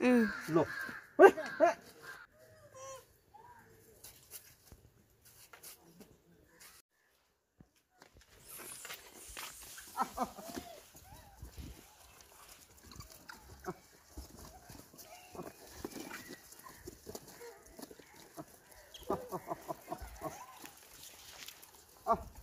嗯，落。喂，哎。啊哈哈。哈哈哈哈哈。